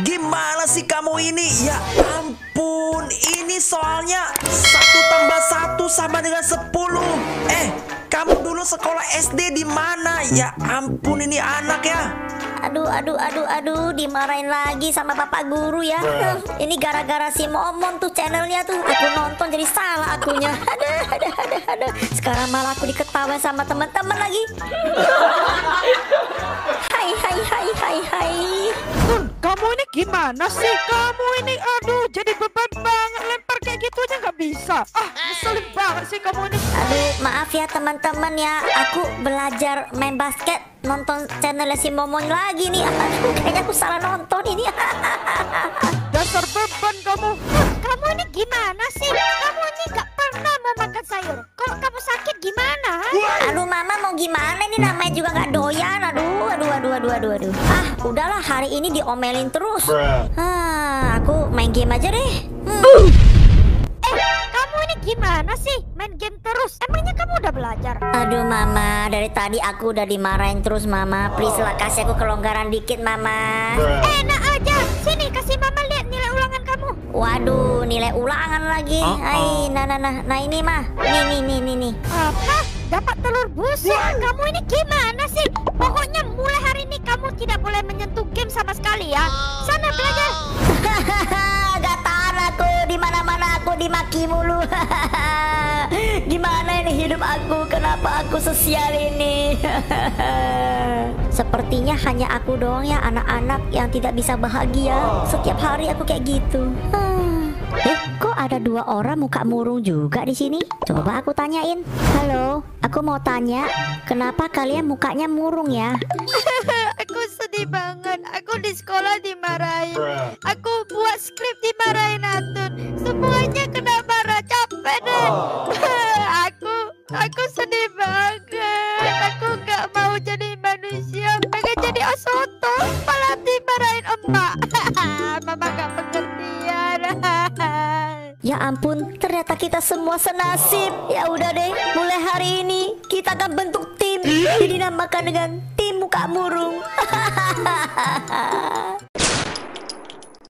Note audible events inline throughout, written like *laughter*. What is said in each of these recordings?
Gimana sih kamu ini? Ya ampun, ini soalnya satu tambah satu sama dengan sepuluh. Eh, kamu dulu sekolah SD di mana? Ya ampun, ini anak ya. Aduh, aduh, aduh, aduh, dimarahin lagi sama bapak guru ya. *laughs* Ini gara-gara si Momon tuh channelnya tuh. Aku nonton jadi salah akunya. *laughs* Aduh, aduh, aduh, aduh. Sekarang malah aku diketawain sama teman-teman lagi. *laughs* Hai, hai, hai, hai, hai. Kamu ini gimana sih? Kamu ini aduh jadi beban banget lempar kayak gitu aja nggak bisa. Ah, ngeselin banget sih kamu ini. Aduh, maaf ya teman-teman ya. Aku belajar main basket nonton channelnya si Momon lagi nih. Aduh, kayaknya aku salah nonton ini. *laughs* Dasar beban kamu. Kamu ini gimana sih? Kamu ini nggak pernah mau makan sayur. Kalau kamu sakit gimana? Aduh mama mau gimana ini namanya juga nggak doyan aduh aduh aduh aduh aduh aduh ah udahlah hari ini diomelin terus ah aku main game aja deh hmm. Eh, kamu ini gimana sih? Main game terus. Emangnya kamu udah belajar? aduh mama dari tadi aku udah dimarahin terus mama please lah kasih aku kelonggaran dikit mama Enak aja. Sini kasih mama nilai ulangan waduh nilai ulangan lagi Hai nah nah nah nah ini mah nih nih nih nih nih Apa? Dapat telur busuk? Kamu ini gimana sih? Pokoknya mulai hari ini kamu tidak boleh menyentuh game sama sekali ya. Sana belajar. Dimaki mulu. *laughs* Gimana ini hidup aku? Kenapa aku sosial ini? *laughs* Sepertinya hanya aku doang ya anak-anak yang tidak bisa bahagia. Setiap hari aku kayak gitu. *sighs* Eh, kok ada dua orang muka murung juga di sini? Coba aku tanyain. Halo, aku mau tanya, kenapa kalian mukanya murung ya? *laughs* Aku di sekolah dimarahin. Aku buat skrip dimarahin Atun. Semuanya kena marah. Capek deh. *laughs* aku aku sedih banget. Aku gak mau jadi manusia. Pengen jadi osoto. Malah dimarahin emak. *laughs* Mama gak pengertian. Ya ampun, ternyata kita semua senasib. Ya udah deh, mulai hari ini kita akan bentuk tim. Dinamakan dengan tim muka murung.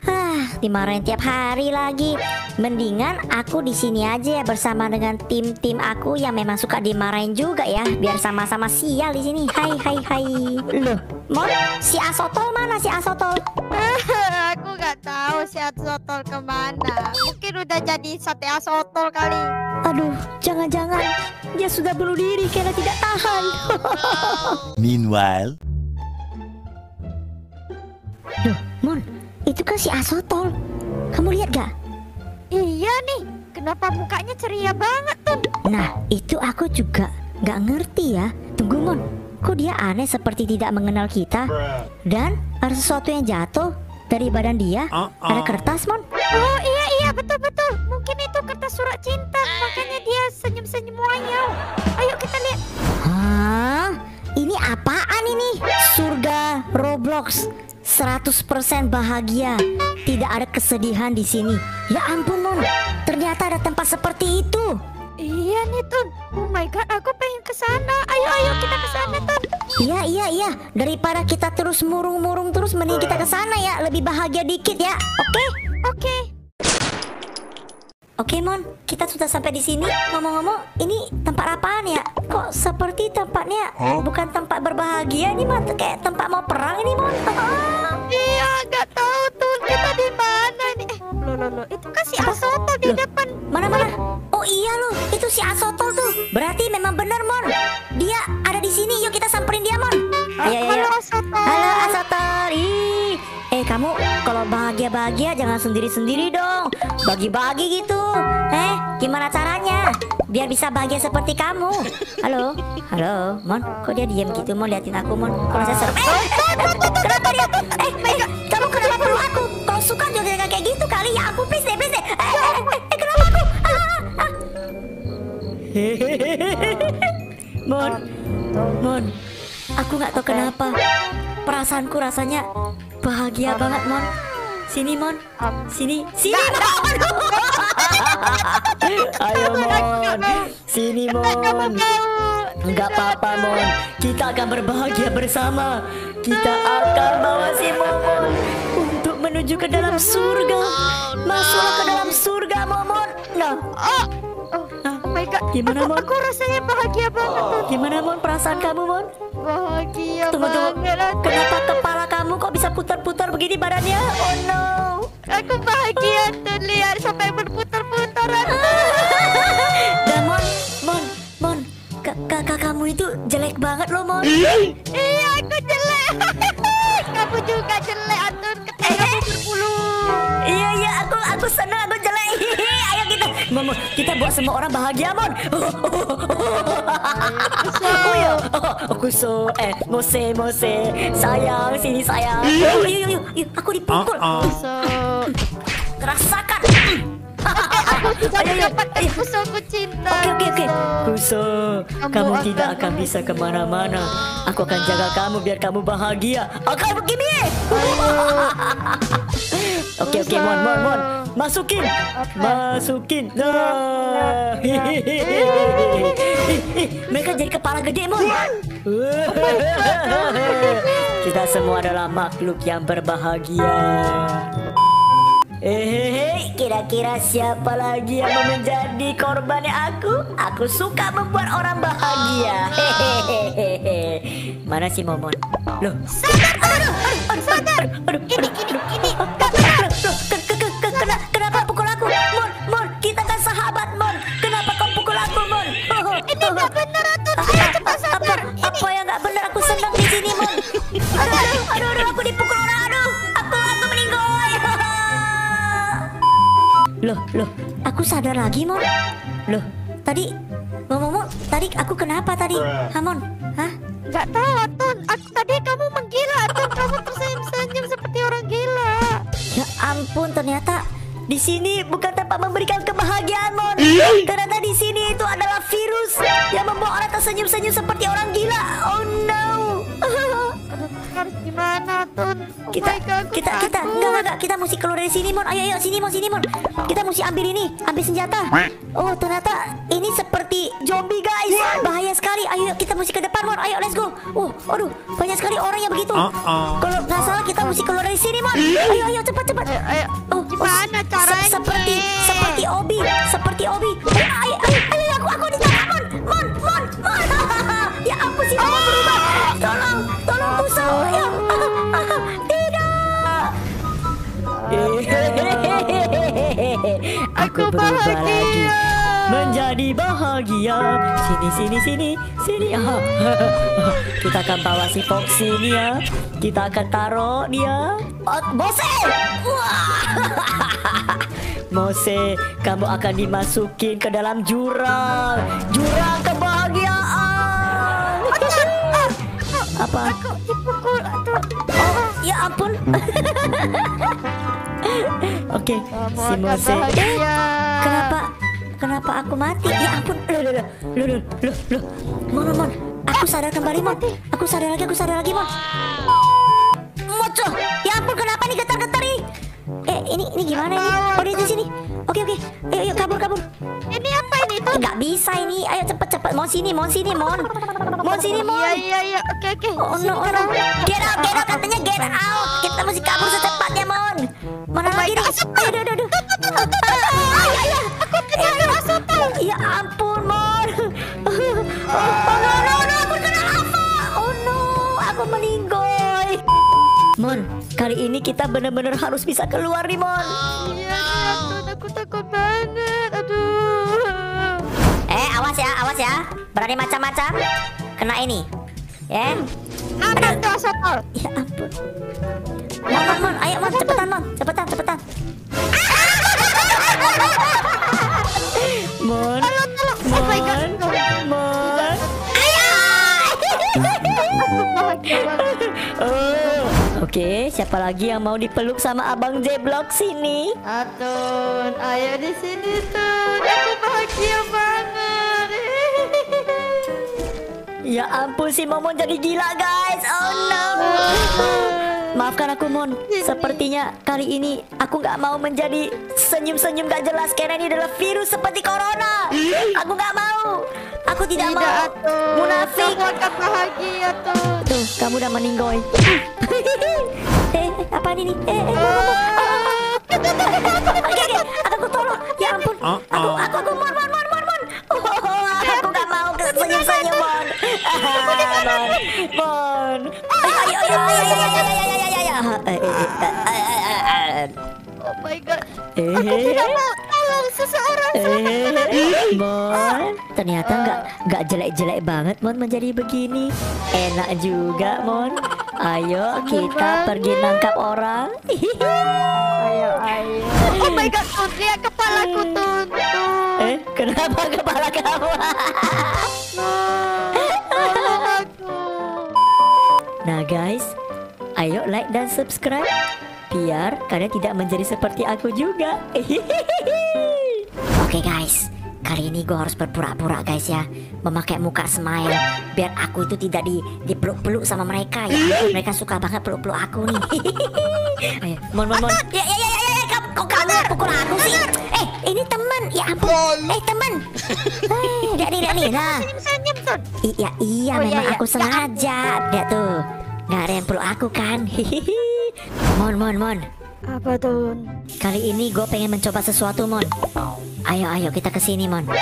Hah, dimarahin tiap hari lagi. Mendingan aku di sini aja ya bersama dengan tim-tim aku yang memang suka dimarahin juga ya, biar sama-sama sial di sini. Hai hai hai. Loh, Mon, si Asotol mana si Asotol? *laughs* aku gak tahu si asotol ke mana. Mungkin udah jadi sate asotol kali. Aduh, jangan-jangan dia sudah bunuh diri karena tidak tahan. *laughs* Meanwhile, Loh, Mon, itu kan si Asotol. Kamu lihat gak? Iya nih, kenapa mukanya ceria banget tuh? Nah, itu aku juga gak ngerti ya. Tunggu, Mon. Kok dia aneh seperti tidak mengenal kita? Dan ada sesuatu yang jatuh dari badan dia. Ada kertas, Mon. Oh iya iya betul betul. Mungkin itu kertas surat cinta, makanya dia senyum senyum wayang. Ayo kita lihat. Hah? Ini apaan ini? Surga Roblox 100% bahagia. Tidak ada kesedihan di sini. Ya ampun, Mon. Ternyata ada tempat seperti itu. Iya nih Tun. Oh my god, aku pengen ke sana. Ayo ayo kita ke sana Tun. Iya iya iya, daripada kita terus murung-murung terus mending kita ke sana ya, lebih bahagia dikit ya. Oke? Oke. Oke Mon, kita sudah sampai di sini. Ngomong-ngomong, ini tempat apaan ya? Kok seperti tempatnya bukan tempat berbahagia nih, mah kayak tempat mau perang ini, Mon. *laughs* Iya, nggak tahu Tun. Kita di mana nih? Eh, loh loh loh. Itu kan si Asoto di Loh. depan. Mana mana? Oh iya loh, itu si Asotol tuh. Berarti memang Halo. Ih. Eh kamu kalau bahagia-bahagia jangan sendiri-sendiri dong. Bagi-bagi gitu. Eh, gimana caranya? Biar bisa bahagia seperti kamu. Halo, halo, Mon. Kok dia diam gitu? Mon liatin aku, Mon. Kalau saya serem. Eh, eh, kenapa dia? Eh, eh, kamu kenapa perlu aku? Kalau suka juga kayak gitu kali ya. Aku please deh, please deh. Eh, eh, eh, eh, kenapa aku? Ah, ah, ah. *laughs* Mon, Mon, aku nggak tahu kenapa. Perasaanku rasanya bahagia banget, Mon. Sini, Mon. Sini, sini, Mon. Ayo, Mon. Sini, Mon. Enggak apa-apa, Mon. Kita akan berbahagia bersama. Kita akan bawa si Momon menuju ke dalam surga. Masuklah ke dalam surga, Momon. Nah, Oh, oh, oh god. Gimana, Mon? aku rasanya bahagia banget tuh. gimana Mon perasaan kamu, Mon? Bahagia Tunggu, tunggu. banget. Aduh. Kenapa kepala kamu kok bisa putar-putar begini badannya? Oh no. Aku bahagia tuh lihat sampai berputar-putar. *laughs* Dan Mon, Mon, Mon, ka- kakak kamu itu jelek banget loh, Mon. Mon, Mon, kita buat semua orang bahagia Mon. Oh iya. Aku so eh Mose Mose sayang sini sayang. Yuk yuk yuk, aku dipukul. So, Rasakan. aku sudah mendapatkan cinta. Oke oke oke. Kuso, Kamu tidak akan bisa ke mana-mana. Aku akan jaga kamu biar kamu bahagia. Oke begini. *laughs* Oke oke mon mon mon masukin masukin nah Ih, mereka jadi kepala gede mon kita semua adalah makhluk yang berbahagia Hehehe, kira-kira siapa lagi yang mau menjadi korbannya aku? Aku suka membuat orang bahagia. Hehehe. Mana si Momon? Loh, Sadar, aduh, aduh, sadar. aduh, Ini, ini, ini. Kenapa, Loh, loh, aku sadar lagi, Mon. Loh, tadi, Momo, tadi aku kenapa tadi? Hamon, hah? Nggak tahu, Atun. Aku tadi kamu menggila, Atun. Kamu tersenyum-senyum seperti orang gila. Ya ampun, ternyata di sini bukan tempat memberikan kebahagiaan, Mon. Ternyata di sini itu adalah virus yang membuat orang tersenyum-senyum seperti orang gila. Oh no. *laughs* Harus gimana, Atun? Oh kita my God, aku kita kita takut. enggak enggak enggak. Kita mesti keluar dari sini mon. Ayo ayo sini mon sini mon. Kita mesti ambil ini ambil senjata. Oh ternyata ini seperti zombie guys. Bahaya sekali. Ayo kita mesti ke depan mon. Ayo let's go. Oh aduh banyak sekali orang yang begitu. Kalau nggak salah kita mesti keluar dari sini mon. Ayo ayo cepat cepat. Ayo, ayo. Oh, Gimana se- caranya? seperti seperti Obi, seperti Obi. Aku bahagia. menjadi bahagia. Sini, sini, sini, sini. Ah, *laughs* Kita akan bawa si Foxy ini ya. Kita akan taruh dia. Oh! *laughs* Wah. Mose, kamu akan dimasukin ke dalam jurang. Jurang kebahagiaan. Apa? Aku dipukul, Atun. Oh, ya ampun. *laughs* Oke, Kamu si Mose. Eh, bahagia. kenapa? Kenapa aku mati? Ya ampun. Loh, loh, loh, loh, loh, loh, loh. Mon, mon. Aku sadar kembali, Mon. Aku sadar lagi, aku sadar lagi, Mon. Moco. Ya ampun, kenapa nih getar-getar nih? Eh, ini ini gimana ini? Oh, dia di sini. Oke, oke. Ayo, ayo kabur, kabur. Ini apa ini, Tun? Nggak bisa ini. Ayo cepet, cepet. Mon sini, Mon sini, Mon. Mon sini, Mon. Iya, iya, iya. Oke, oke. Oh no, oh no. Get out, get out, katanya get out. Aduh, aduh, aduh. Aku kena. Ya ampun, Mon. Oh no, no, no, aku kena lava. Oh no, aku meninggoy. Mon, kali ini kita benar-benar harus bisa keluar nih, Mon. Iya, Tun. Aku takut banget. Aduh. Eh, awas ya, awas ya. Berani macam-macam. Kena ini. Ya. Mana tuh asapal? Ya ampun. Mon, Mon, Mon, ayo Mon, cepetan Mon, cepetan, cepetan. Siapa lagi yang mau dipeluk sama Abang J-Block sini? Atun, ayo di sini Tun. Aku bahagia banget. *laughs* Ya ampun si Momon jadi gila guys. Oh no. Maafkan aku Mon. Sepertinya kali ini aku nggak mau menjadi senyum-senyum gak jelas karena ini adalah virus seperti corona. Aku nggak mau. Aku tidak, Tidak, mau. Atun. Munafik. Akan bahagia Tun. Tuh, kamu udah meninggoy. *laughs* Eh, apa ini? Eh, eh, mon, mon, mon. Oke, oke, aku tolong. Ya ampun. Aku, aku, aku, mon, mon, mon, mon, mon. Oh, aku gak mau ke senyum-senyum, mon. Ah, mon, mon. Ayo, ayo, ayo, ayo, ayo, ayo, ayo, ayo, ayo, ayo. Eh, eh, eh, eh, eh, eh, Oh my god. eh. Aku tidak mau tolong seseorang. Eh, Mon, ternyata nggak nggak jelek-jelek banget Mon menjadi begini. Enak juga Mon. Ayo kita pergi nangkap orang. Ayo, ayo. Oh my god, Tun. Lihat kepalaku, Tun. Eh, kenapa kepala kamu? Nah guys, ayo like dan subscribe biar kalian tidak menjadi seperti aku juga. *laughs* Oke guys, kali ini gue harus berpura-pura guys ya. Memakai muka smile Biar aku itu tidak di dipeluk-peluk sama mereka ya. Mereka suka banget peluk-peluk aku nih. Ayo, *laughs* Mon, mon, mon. Ya, ya, ya, ya, ya, ya. Kok, kamu pukul aku sih? Eh, ini teman. Ya ampun, eh teman. Eh, lihat nih, lihat nih Nah, iya, iya Oh, iya, memang iya. aku sengaja Lihat tuh. Nggak ada yang peluk aku kan. *laughs* Mon, mon, mon Apa, Tun? Kali ini gue pengen mencoba sesuatu, Mon. Ayo, ayo kita ke sini, Mon. Wow,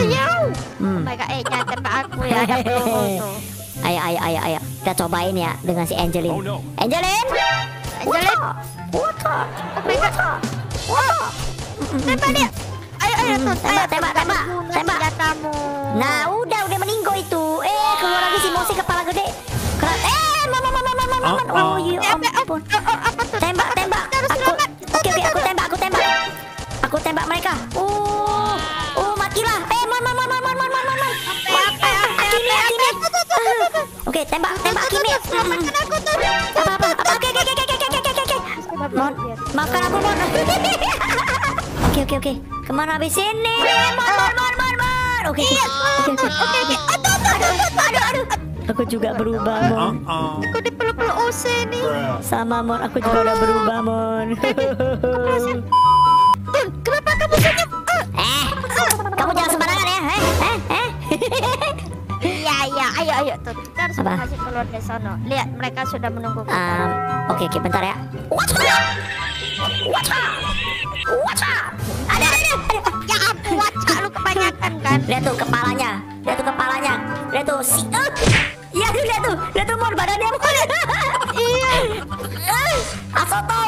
yow. Oh Hmm. my god, eh jangan tembak aku ya. Tuh. *laughs* Ayo, ayo, ayo, ayo. Kita cobain ya dengan si Angelin. Angelin! Angelin. Water! Oh my god. Wow. Tembak dia. Ayo, ayo, Tun. tembak, tembak, tembak, tembak. Nah, Oke, oke. Ke mana habis ini? Mon, mon, mon, mon, mon. Oke, oke, oke, oke, oke. Aduh, aduh, aduh. Aku juga berubah, Mon. Aku dipeluk-peluk OC nih. Sama Mon, aku juga udah berubah, Mon. Kenapa kamu senyum? Eh, kamu jangan sembarangan ya, eh, eh, eh. Iya, iya. Ayo, ayo, Tun. Kita harus Apa? masih keluar dari sono. Lihat, mereka sudah menunggu kita. Um, oke, oke, bentar ya. Watcha! Watcha! Watcha! Ada, ada, ada. Ya ampun, wacak lu kebanyakan kan? Lihat tuh kepalanya, lihat tuh kepalanya, lihat tuh si. Eh, Iya, tuh, lihat tuh, lihat tuh Mon badannya Mon. Iya. Eh, Asoto.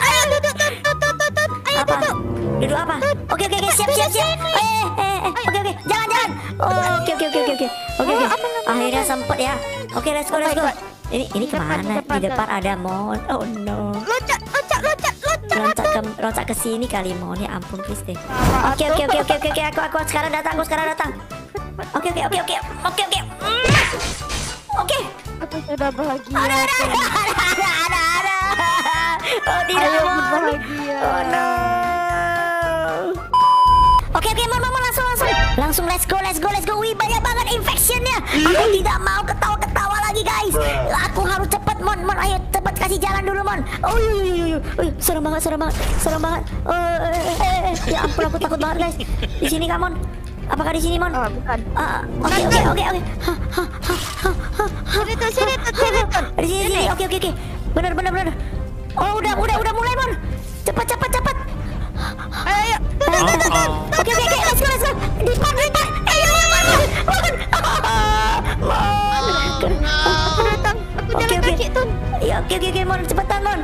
Ayo duduk, Tun. Ayo apa? duduk. Duduk apa? Oke oke oke siap siap siap. Eh eh eh oke oke jalan jalan. Oh, Oke oke oke oke oke oke oke. Akhirnya sempet ya. Oke let's go let's go. Ini ini depan, ke mana? di depan, Di depan ada Mon. Oh no. Loncat ke sini kali Mon. Ya ampun deh. Oke oke oke oke oke oke aku aku sekarang datang aku sekarang datang. Oke oke oke oke oke oke. Mm. Oke. Aku sudah bahagia. Ada ada ada ada ada ada. Oh tidak Ayo Mon. berbahagia. Oh no. Oke oke mon, mon, langsung langsung langsung let's go let's go let's go. Wih banyak banget infectionnya. Aku tidak mau ketawa ketawa lagi guys. Aku harus cepet mon mon. Ayo cepet kasih jalan dulu mon. Oh iya iya iya iya. Serem banget serem banget serem banget. Oh, eh, eh, eh. Ya ampun aku takut banget guys. Di sini kan mon. Apakah di sini mon? Oh, bukan. Ah, Oke oke oke oke. Hah. Sini tuh, sini tuh, sini tuh. Di sini sini. Oke oke oke. Benar benar benar. Oh udah udah udah mulai mon. Cepat cepat cepat. Ayo, ayo. Tun, tun, tun. Uh-oh. Oke oke oke let's go let's go. Di depan di depan. Ayo ayo mon. Ah, Mon. Oke oke. Tun. Iya oke oke oke mon cepetan mon.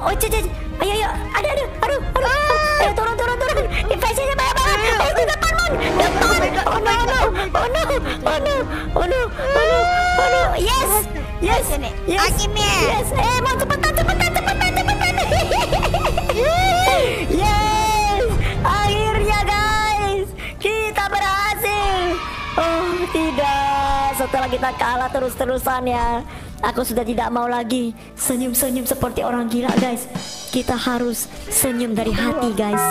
Oh cek cek. Ayo ayo. Ada ada. Aduh aduh. Ayo turun turun turun. Infeksinya banyak banget. Ayo di depan mon. Depan. Oh no no. Oh no. Oh no. Oh no. Oh no. Oh no. Yes. Yes. Yes. Hakimnya. Yes. Eh mon cepetan cepetan cepetan cepetan. *laughs* yes. Akhirnya guys. Kita berhasil. Oh tidak. Setelah kita kalah terus-terusan ya. Aku sudah tidak mau lagi senyum-senyum seperti orang gila guys. Kita harus senyum dari hati guys. *laughs*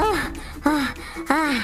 ah, ah, ah.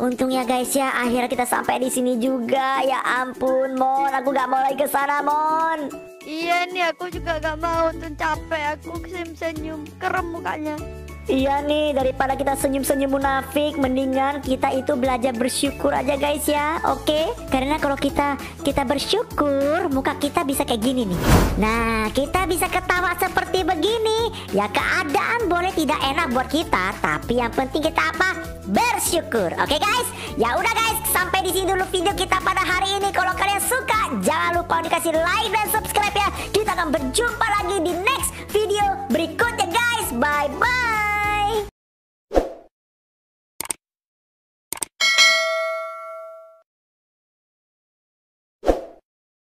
Untungnya guys ya akhirnya kita sampai di sini juga. Ya ampun Mon, aku gak mau lagi ke sana Mon. Iya nih, aku juga gak mau. Tun capek. Aku senyum-senyum. Kerem mukanya. Iya nih, daripada kita senyum-senyum munafik, mendingan kita itu belajar bersyukur aja guys ya, oke? Karena kalau kita kita bersyukur, muka kita bisa kayak gini nih. Nah, kita bisa ketawa seperti begini. Ya keadaan boleh tidak enak buat kita, tapi yang penting kita apa? Bersyukur, oke guys? Ya udah guys, sampai di sini dulu video kita pada hari ini. Kalau kalian suka, jangan lupa dikasih like dan subscribe ya. Kita akan berjumpa lagi di next video berikutnya guys. Bye bye.